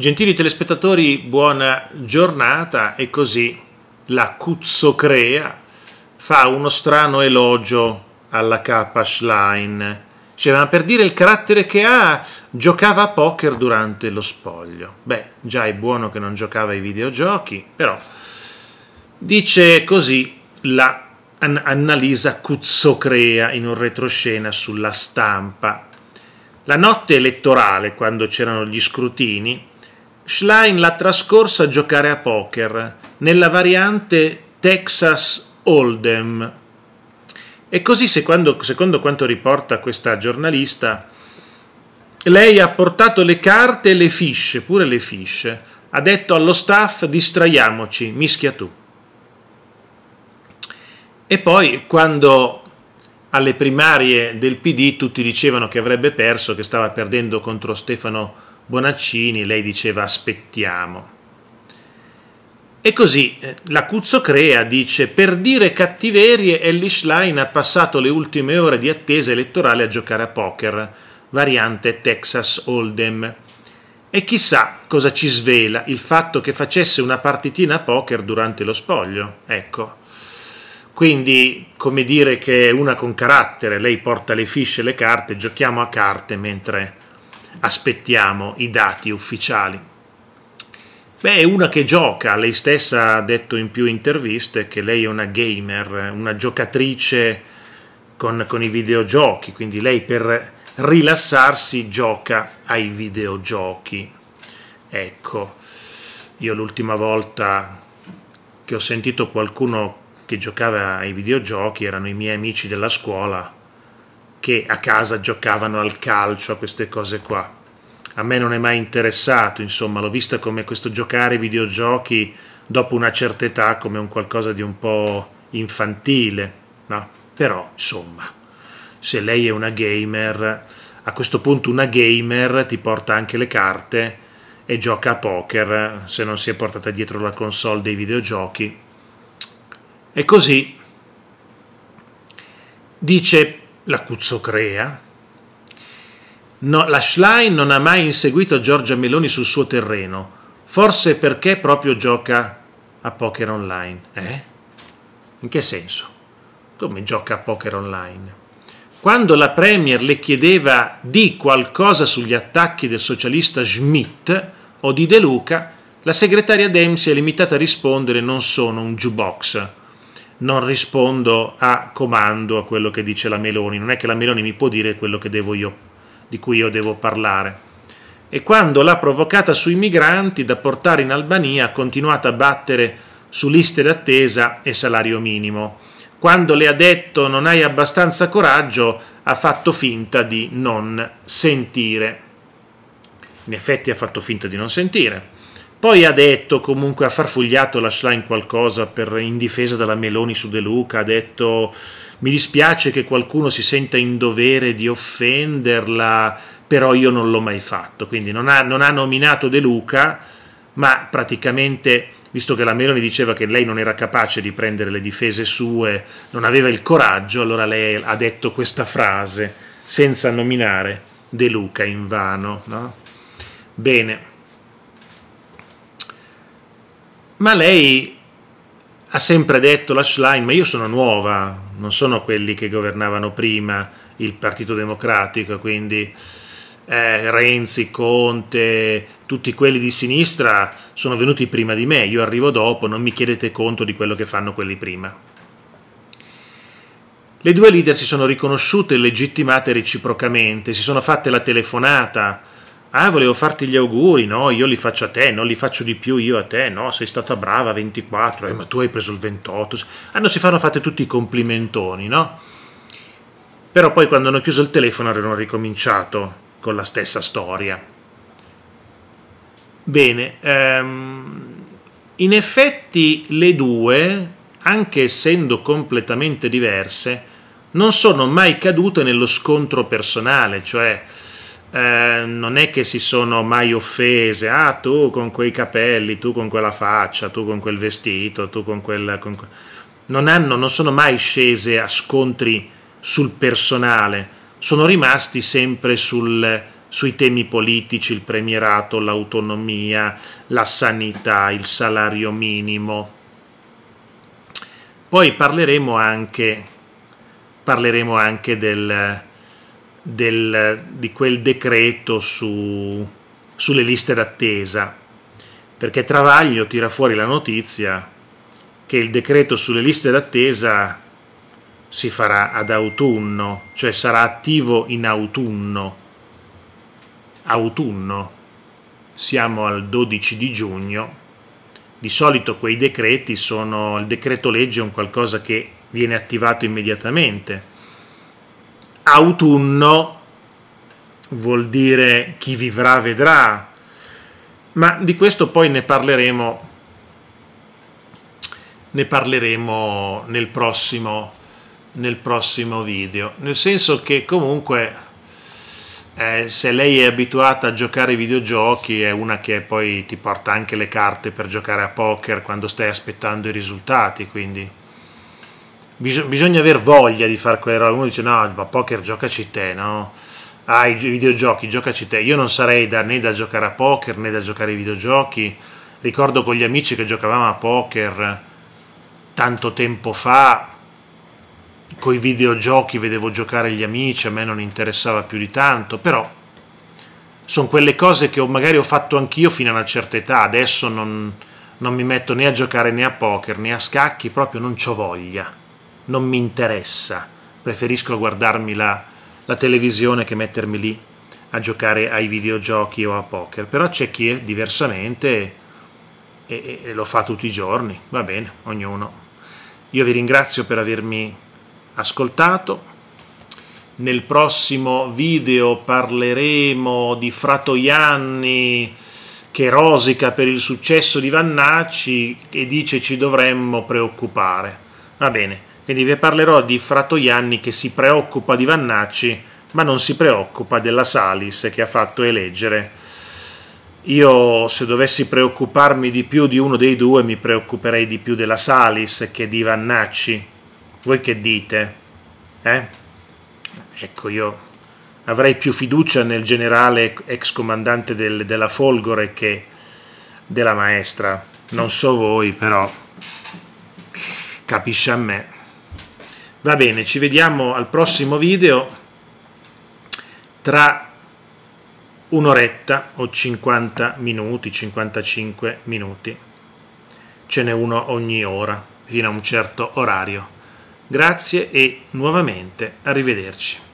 Gentili telespettatori, buona giornata e così la Cuzzocrea fa uno strano elogio alla K. Schlein. Cioè, ma per dire il carattere che ha, giocava a poker durante lo spoglio. Beh, già è buono che non giocava ai videogiochi, però dice così la Annalisa Cuzzocrea in un retroscena sulla stampa. La notte elettorale, quando c'erano gli scrutini, Schlein l'ha trascorsa a giocare a poker nella variante Texas Hold'em. E così, secondo, secondo quanto riporta questa giornalista, lei ha portato le carte e le fiche, pure le fiche. Ha detto allo staff distraiamoci, mischia tu. E poi quando alle primarie del PD tutti dicevano che avrebbe perso, che stava perdendo contro Stefano Bonaccini, lei diceva aspettiamo. E così eh, la Cuzzo Crea dice per dire cattiverie Ellie Schlein ha passato le ultime ore di attesa elettorale a giocare a poker, variante Texas Hold'em. E chissà cosa ci svela il fatto che facesse una partitina a poker durante lo spoglio. Ecco. Quindi, come dire che è una con carattere, lei porta le fiche e le carte, giochiamo a carte mentre aspettiamo i dati ufficiali. Beh, è una che gioca, lei stessa ha detto in più interviste che lei è una gamer, una giocatrice con, con i videogiochi, quindi lei per rilassarsi gioca ai videogiochi. Ecco, io l'ultima volta che ho sentito qualcuno che giocava ai videogiochi erano i miei amici della scuola che a casa giocavano al calcio, a queste cose qua. A me non è mai interessato, insomma, l'ho vista come questo giocare ai videogiochi dopo una certa età come un qualcosa di un po' infantile, no? Però, insomma, se lei è una gamer, a questo punto una gamer ti porta anche le carte e gioca a poker se non si è portata dietro la console dei videogiochi. E così dice la Cuzzocrea. No, la Schlein non ha mai inseguito Giorgia Meloni sul suo terreno, forse perché proprio gioca a poker online. Eh? In che senso? Come gioca a poker online? Quando la Premier le chiedeva di qualcosa sugli attacchi del socialista Schmidt o di De Luca, la segretaria Dem si è limitata a rispondere non sono un jukebox non rispondo a comando a quello che dice la Meloni, non è che la Meloni mi può dire quello io, di cui io devo parlare. E quando l'ha provocata sui migranti da portare in Albania ha continuato a battere su liste d'attesa e salario minimo. Quando le ha detto non hai abbastanza coraggio, ha fatto finta di non sentire. In effetti ha fatto finta di non sentire poi ha detto, comunque ha farfugliato la Schlein qualcosa per, in difesa della Meloni su De Luca, ha detto mi dispiace che qualcuno si senta in dovere di offenderla, però io non l'ho mai fatto. Quindi non ha, non ha nominato De Luca, ma praticamente, visto che la Meloni diceva che lei non era capace di prendere le difese sue, non aveva il coraggio, allora lei ha detto questa frase senza nominare De Luca in vano. No? Bene. Ma lei ha sempre detto la Schlein, ma io sono nuova, non sono quelli che governavano prima il Partito Democratico, quindi eh, Renzi, Conte, tutti quelli di sinistra sono venuti prima di me, io arrivo dopo, non mi chiedete conto di quello che fanno quelli prima. Le due leader si sono riconosciute e legittimate reciprocamente, si sono fatte la telefonata, Ah, volevo farti gli auguri, no, io li faccio a te, non li faccio di più io a te, no, sei stata brava, 24, eh, ma tu hai preso il 28. Ah, si fanno fate tutti i complimentoni, no? Però poi quando hanno chiuso il telefono avevano ricominciato con la stessa storia. Bene, ehm, in effetti le due, anche essendo completamente diverse, non sono mai cadute nello scontro personale, cioè eh, non è che si sono mai offese, ah tu con quei capelli, tu con quella faccia, tu con quel vestito, tu con quel... Con que... non, hanno, non sono mai scese a scontri sul personale, sono rimasti sempre sul sui temi politici, il premierato, l'autonomia, la sanità, il salario minimo. Poi parleremo anche, parleremo anche del, del, di quel decreto su, sulle liste d'attesa, perché Travaglio tira fuori la notizia che il decreto sulle liste d'attesa si farà ad autunno, cioè sarà attivo in autunno. Autunno, siamo al 12 di giugno, di solito quei decreti sono, il decreto legge è un qualcosa che viene attivato immediatamente. Autunno vuol dire chi vivrà vedrà, ma di questo poi ne parleremo, ne parleremo nel prossimo, nel prossimo video, nel senso che comunque eh, se lei è abituata a giocare ai videogiochi è una che poi ti porta anche le carte per giocare a poker quando stai aspettando i risultati, quindi bisog- bisogna aver voglia di fare quelle robe. Uno dice no, ma poker giocaci te, no? Ah, i videogiochi, giocaci te. Io non sarei da, né da giocare a poker né da giocare ai videogiochi. Ricordo con gli amici che giocavamo a poker tanto tempo fa, con i videogiochi vedevo giocare gli amici, a me non interessava più di tanto, però sono quelle cose che magari ho fatto anch'io fino a una certa età, adesso non, non mi metto né a giocare né a poker né a scacchi, proprio non ho voglia, non mi interessa, preferisco guardarmi la, la televisione che mettermi lì a giocare ai videogiochi o a poker, però c'è chi è diversamente e, e, e lo fa tutti i giorni, va bene, ognuno. Io vi ringrazio per avermi ascoltato. Nel prossimo video parleremo di Fratoianni che rosica per il successo di Vannacci e dice ci dovremmo preoccupare. Va bene, quindi vi parlerò di Fratoianni che si preoccupa di Vannacci ma non si preoccupa della Salis che ha fatto eleggere. Io se dovessi preoccuparmi di più di uno dei due mi preoccuperei di più della Salis che di Vannacci voi che dite? Eh? Ecco, io avrei più fiducia nel generale ex comandante del, della Folgore che della maestra. Non so voi, però capisce a me. Va bene, ci vediamo al prossimo video tra un'oretta o 50 minuti, 55 minuti. Ce n'è uno ogni ora, fino a un certo orario. Grazie e nuovamente arrivederci.